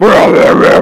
Hehehehe